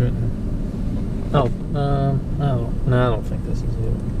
Mm -mm. Oh, um, I don't, no, I don't think this is it.